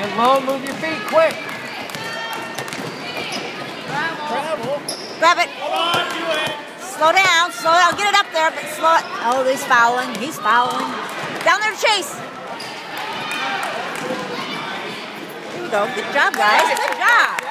Get low, move your feet quick. Travel. Grab it. Come on, do it. Slow down, slow down. Get it up there, but slow it. Oh, he's fouling. He's fouling. Down there chase. Here we go. Good job, guys. Good job.